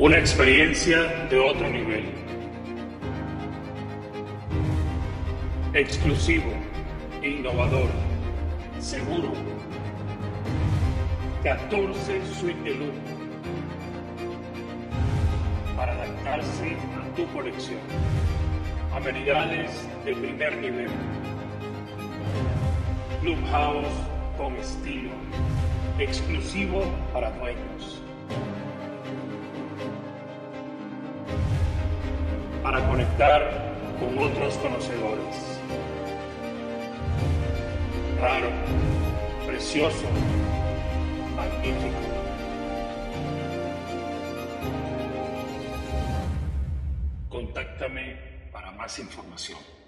Una experiencia de otro nivel. Exclusivo, innovador, seguro. 14 suite de lujo para adaptarse a tu colección. Amenidades de primer nivel. Clubhouse con estilo. Exclusivo para dueños. Para conectar con otros conocedores. Raro, precioso, magnífico. Contáctame para más información.